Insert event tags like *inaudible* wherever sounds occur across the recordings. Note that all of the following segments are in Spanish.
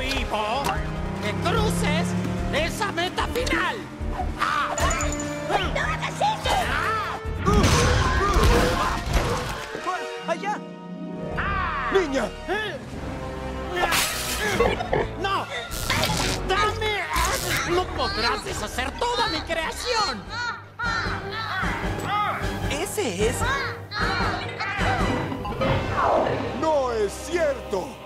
punto hipo, te cruces esa meta final. ¡Ah! ¡No hagas eso! ¡Ah! ¡Allá! ¡Ah! ¡Niña! ¡No! ¡Dame! ¡No podrás deshacer toda mi creación! ¡Ese es...! ¡Ah! ¡No es cierto!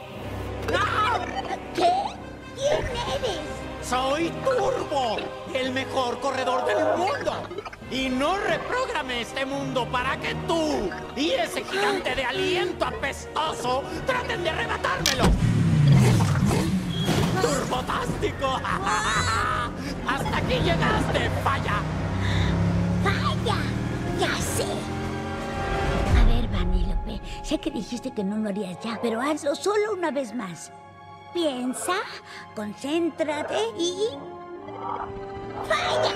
¡Soy Turbo! ¡El mejor corredor del mundo! Y no reprogramé este mundo para que tú y ese gigante de aliento apestoso traten de arrebatármelo. ¡Turbotástico! *laughs* ¡Hasta aquí llegaste, falla! ¡Vaya! ¡Ya sé! A ver, Vanélope, sé que dijiste que no lo harías ya, pero hazlo solo una vez más. Piensa, concéntrate y... ¡Falla!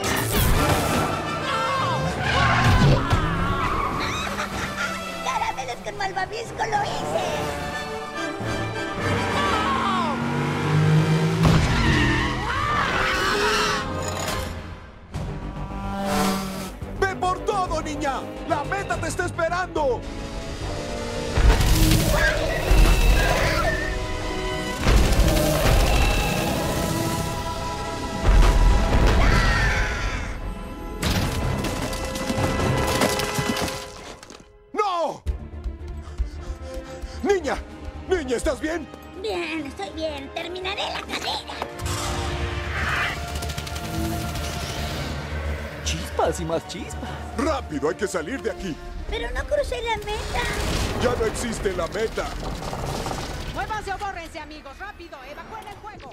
¡Caramelos con malvavisco lo hice! ¡Ve por todo, niña! ¡La meta te está esperando! ¡Niña! ¡Niña, ¿estás bien? Bien, estoy bien. Terminaré la carrera. Chispas y más chispas. ¡Rápido! Hay que salir de aquí. Pero no crucé la meta. Ya no existe la meta. Muévanse o bórrense, amigos. Rápido, evacúen el juego.